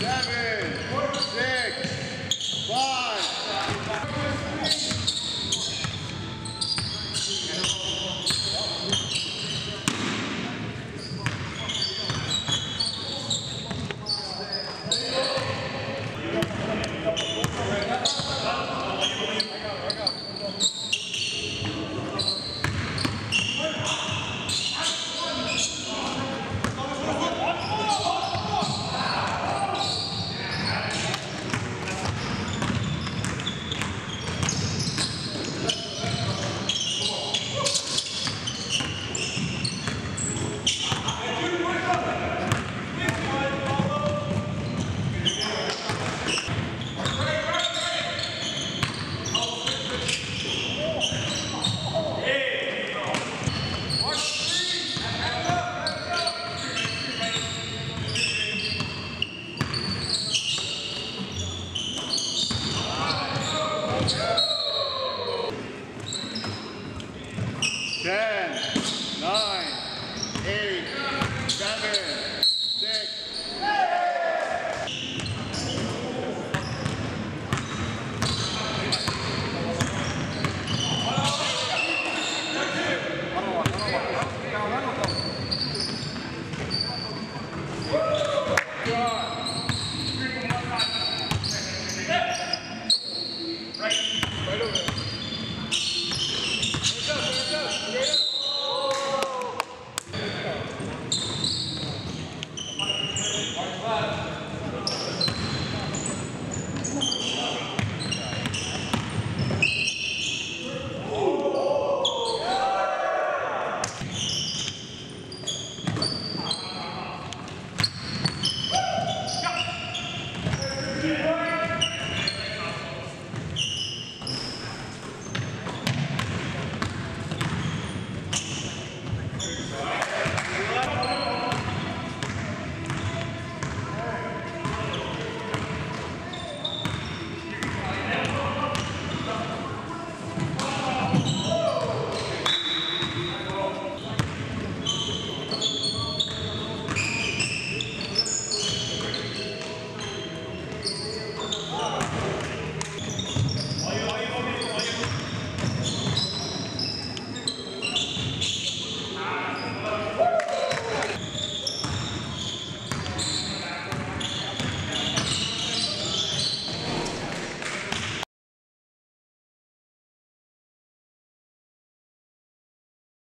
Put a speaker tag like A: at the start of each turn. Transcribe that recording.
A: seven, Jen.